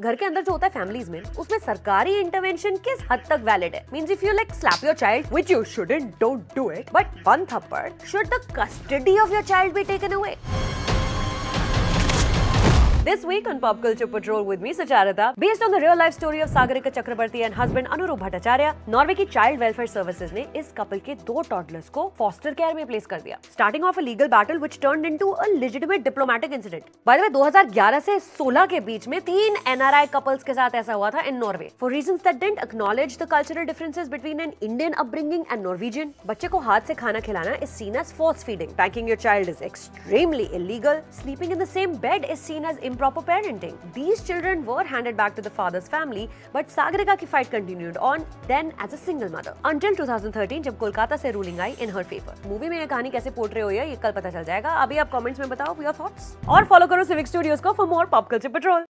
घर के अंदर जो होता है फैमिलीज़ में, उसमें सरकारी इंटरवेंशन किस हद तक वैलिड है? Means if you like slap your child which you shouldn't don't do it but one थप्पड़ should the custody of your child be taken away This week on Pop Culture Patrol with me, Sacharata, based on the real life story of Sagarika Chakrabarti and husband Anurup Bhattacharya, Norway की child welfare services ने इस couple के दो toddlers को foster care में place कर दिया। Starting of a legal battle which turned into a legitimate diplomatic incident by the 2011 से 16 के बीच में तीन एनआरआई कपल्स के साथ ऐसा हुआ था in Norway for reasons that didn't acknowledge the cultural differences between an Indian upbringing and Norwegian बच्चे को हाथ से खाना खिलाना is seen as force feeding packing your child is extremely illegal sleeping in the same bed is seen as improper parenting These children were handed back to the father's family, but Sagarika ki fight continued on then as a single mother until 2013 जब कोलकाता से ruling आई in her favour movie में ये कहानी कैसे portray हुई है ये कल पता चल जाएगा अभी आप कमेंट्स में बताओ योर थॉट्स और फॉलो करो सिविक स्टूडियोज को for more pop culture patrol